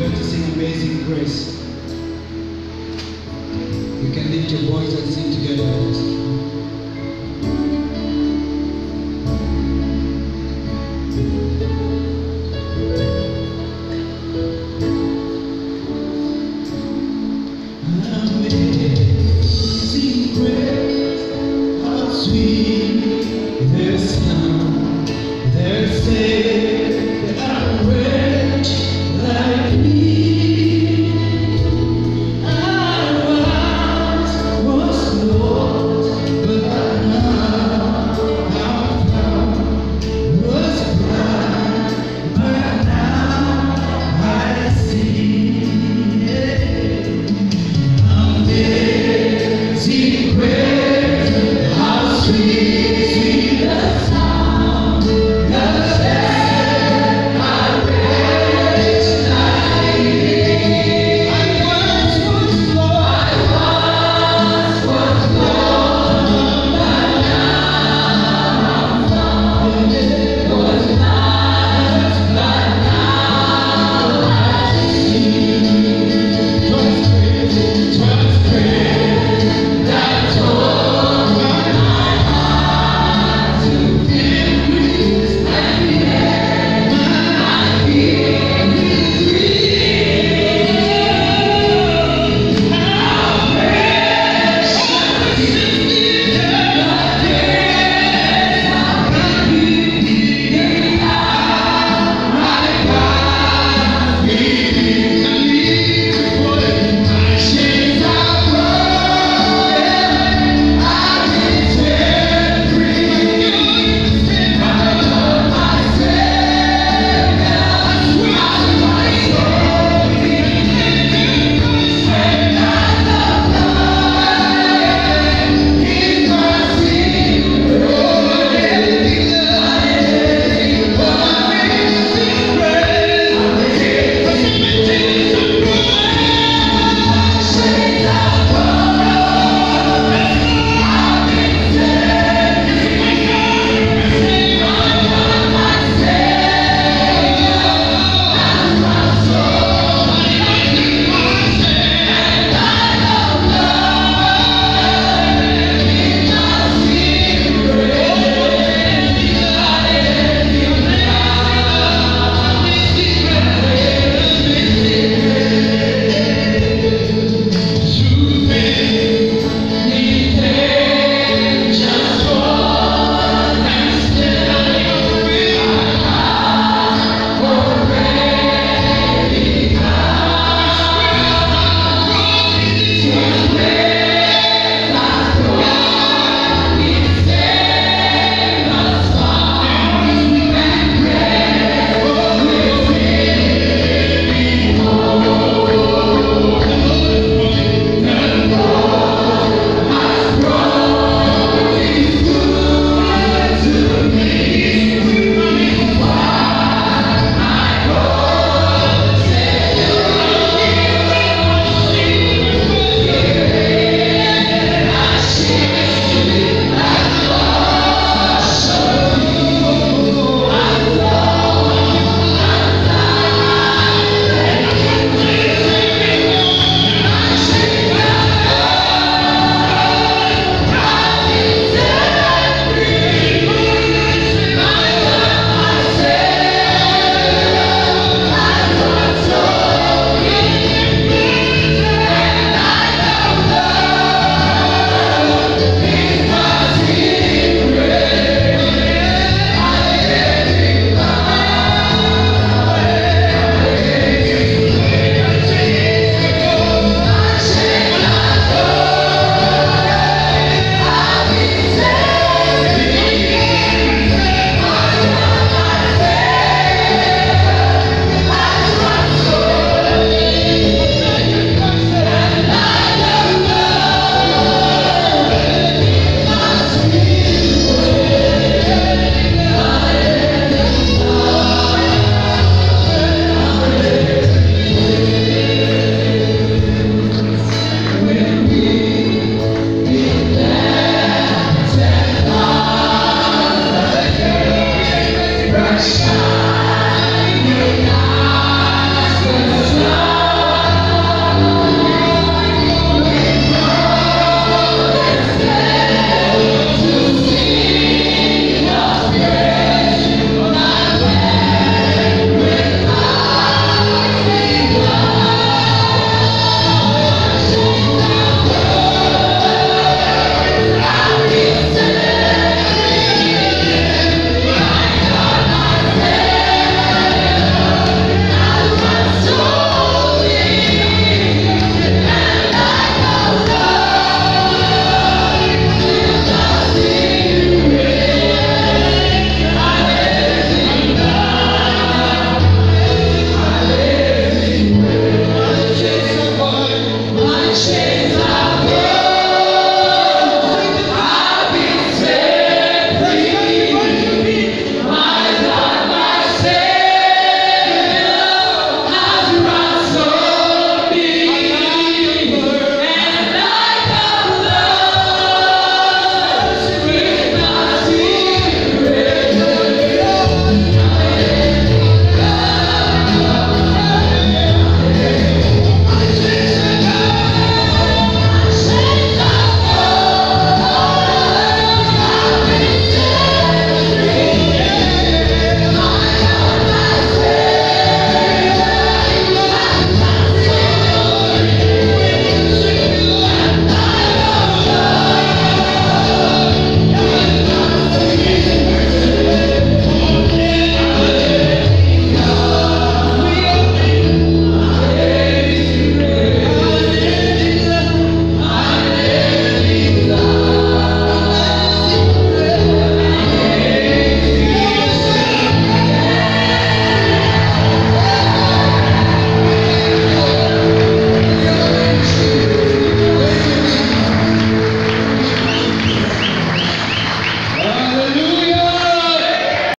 going to sing Amazing Grace. You can lift your voice and sing.